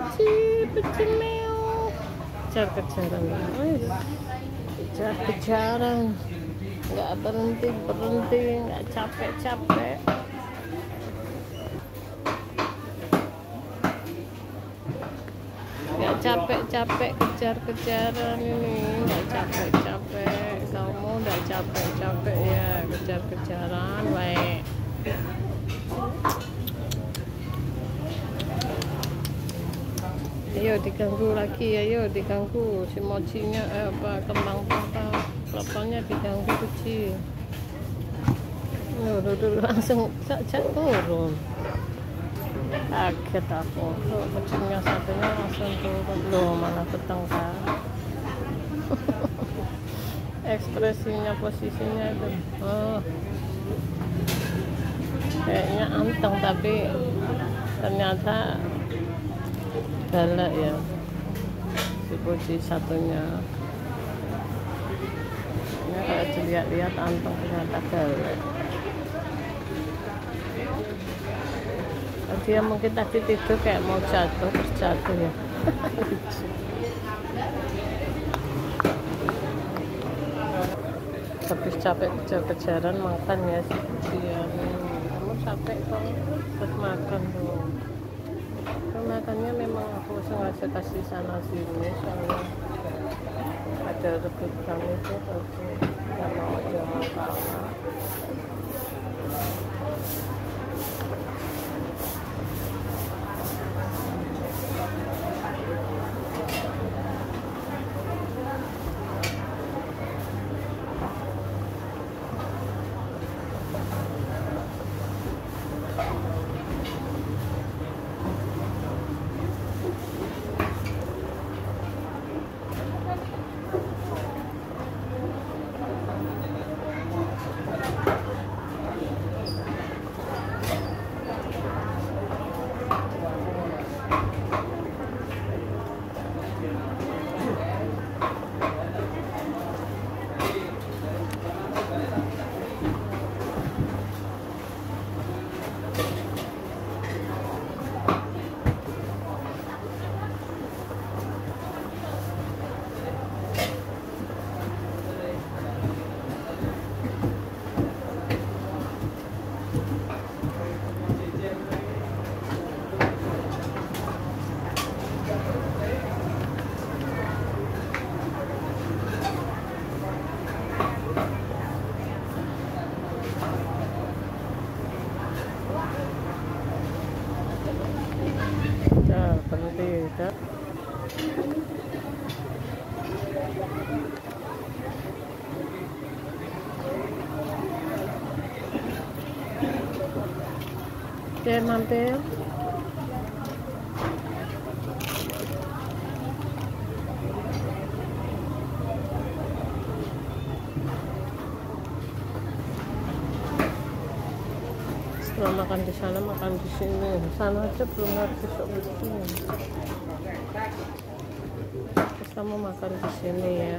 Peci, peci meow. Kejar-kejaran guys. Kejar-kejaran. Nggak berhenti berhenti, nggak capek-capek. Nggak capek-capek kejar-kejaran ini, nggak capek-capek. Kamu nggak capek-capek ya kejar-kejaran, baik. Ayo diganggu lagi ayo diganggu. Si mochinya eh, apa kembang apa kelapanya diganggu kecil dulu dulu langsung. Saja turun. Kaget aku. Tuh kucingnya satunya langsung turun? Loh mana ketengkar ekspresinya posisinya itu. Oh. kayaknya anteng tapi ternyata galak ya. Si kuci satunya. Ini kalau dilihat-lihat anteng ternyata galak dia mungkin tadi tidur kayak mau jatuh terus jatuh ya. Habis capek kejar-kejaran makan ya si kuci ya. Kamu capek kok terus makan tuh makannya memang kasih sana sini soalnya ada rebutan itu tapi nggak mau jangan kalah dah. Oke, mampir. Setelah makan di sana, makan di sini. Sana aja belum harus besok begini. Kamu makan di sini ya.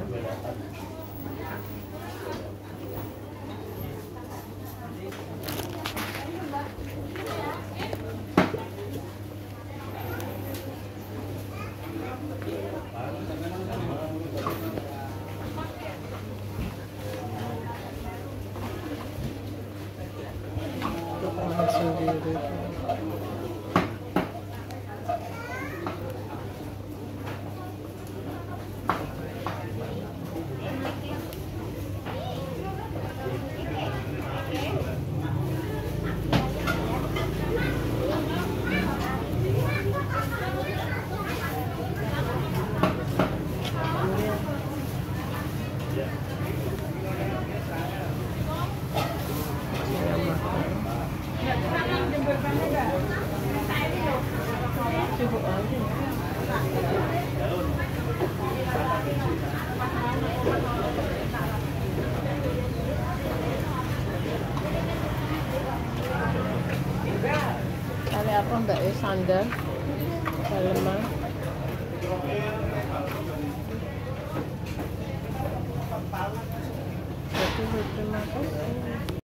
Apa mbak ya sandal? Daleman. Thank you.